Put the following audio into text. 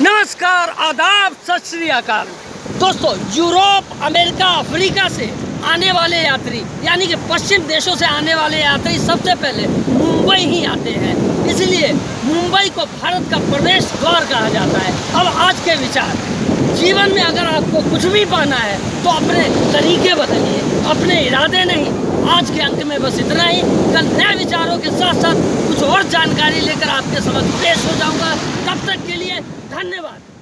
नमस्कार, आदाब, सत श्री अकाल। दोस्तों, यूरोप, अमेरिका, अफ्रीका से आने वाले यात्री, यानी कि पश्चिम देशों से आने वाले यात्री सबसे पहले मुंबई ही आते हैं। इसलिए मुंबई को भारत का प्रवेश द्वार कहा जाता है। अब आज के विचार। जीवन में अगर आपको कुछ भी पाना है तो अपने तरीके बदलिए, अपने इरादे नहीं। आज के अंक में बस इतना ही। कल नए विचारों के साथ साथ कुछ और जानकारी लेकर आपके समझ पेश हो जाऊँगा। धन्यवाद।